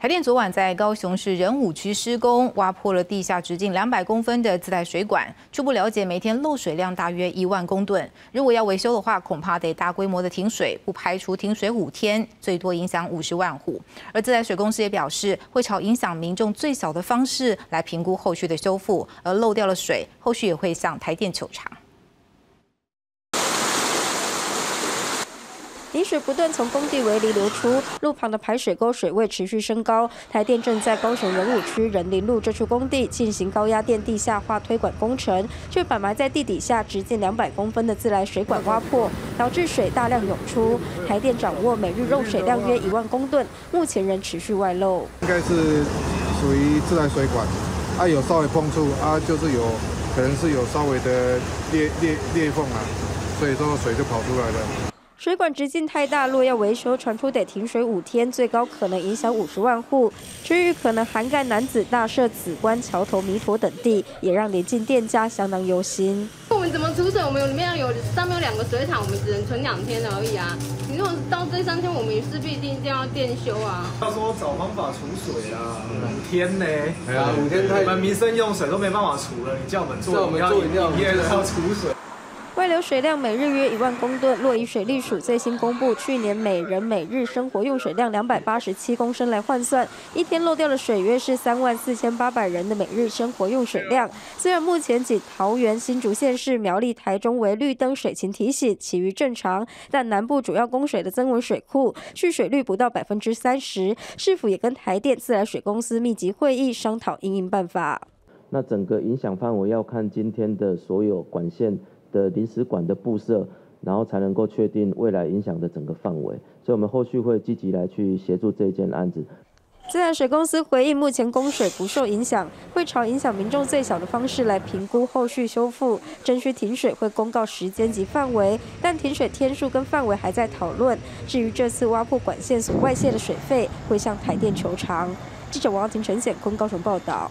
台电昨晚在高雄市仁武区施工，挖破了地下直径两百公分的自来水管。初步了解，每天漏水量大约一万公吨。如果要维修的话，恐怕得大规模的停水，不排除停水五天，最多影响五十万户。而自来水公司也表示，会朝影响民众最小的方式来评估后续的修复。而漏掉了水，后续也会向台电求偿。泥水不断从工地围篱流出，路旁的排水沟水位持续升高。台电正在高雄仁武区仁林路这处工地进行高压电地下化推管工程，却把埋在地底下直径两百公分的自来水管挖破，导致水大量涌出。台电掌握每日漏水量约一万公吨，目前仍持续外漏。应该是属于自来水管，啊有稍微碰触啊，就是有可能是有稍微的裂裂裂缝啊，所以说水就跑出来了。水管直径太大，若要维修，传出得停水五天，最高可能影响五十万户。区域可能涵盖南子大社、紫关、桥头、弥陀等地，也让临近店家相当忧心。我们怎么储水？我们有里面有上面有两个水厂，我们只能存两天而已啊！你如果到这三天，我们也是必一定要电修啊。他说找方法储水啊，五天呢？哎呀，五天太，我们民生用水都没办法储了，你叫我们做，我们要营业的要储水。外流水量每日约一万公吨。若以水利署最新公布去年每人每日生活用水量两百八十七公升来换算，一天漏掉的水约是三万四千八百人的每日生活用水量。虽然目前仅桃园新竹县市苗栗台中为绿灯水情提醒，其余正常，但南部主要供水的增文水库蓄水率不到百分之三十，是否也跟台电自来水公司密集会议商讨应应办法？那整个影响范围要看今天的所有管线。的临时管的布设，然后才能够确定未来影响的整个范围，所以我们后续会积极来去协助这一件案子。自来水公司回应，目前供水不受影响，会朝影响民众最小的方式来评估后续修复。争需停水会公告时间及范围，但停水天数跟范围还在讨论。至于这次挖破管线所外泄的水费，会向台电求偿。记者王婷、陈显坤高雄报道。